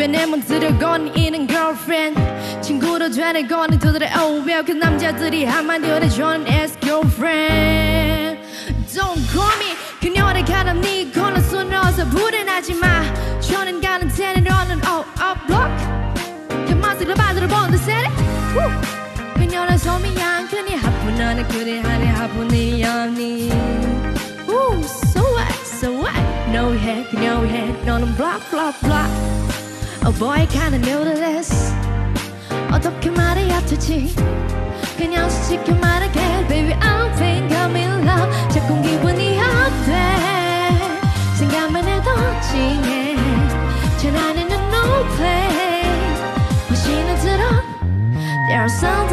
왜내맘 들어건 있는 girlfriend 친구로 되는 건 두드려 oh well 그 남자들이 한마디로 해주는 ex girlfriend Don't call me 그녀를 가는 네 걸로 손어서 불안하지 마 저는 가는 테니 너는 oh up block 그 맛을 받으러 본드 세리 그녀는 양크니 하프 나는 그래 하니 하프니 양니 Ooh so what so what no head no head 너는 block block block Oh boy kinda knew this 어떻게 말해야 되지 그냥 솔직히 말할게 Baby I think I'm in love 자꾸 기분이 업돼 생각만 해도 찡해 제 안에는 no play 훨씬은 들어 There's something